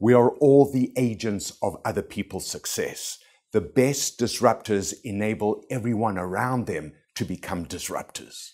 We are all the agents of other people's success. The best disruptors enable everyone around them to become disruptors.